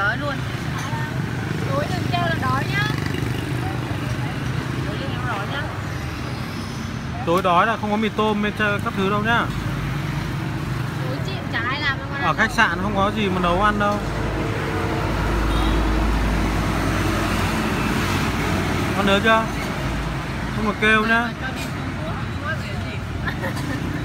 đói luôn. Đuổi đừng kêu là đói nhá. Đuổi đừng đói nhá. Tối đói là không có mì tôm bên các thứ đâu nhá. Tối chị chả ai làm đâu Ở khách sạn không có gì mà nấu ăn đâu. Con nhớ chưa? Không mà kêu nhá.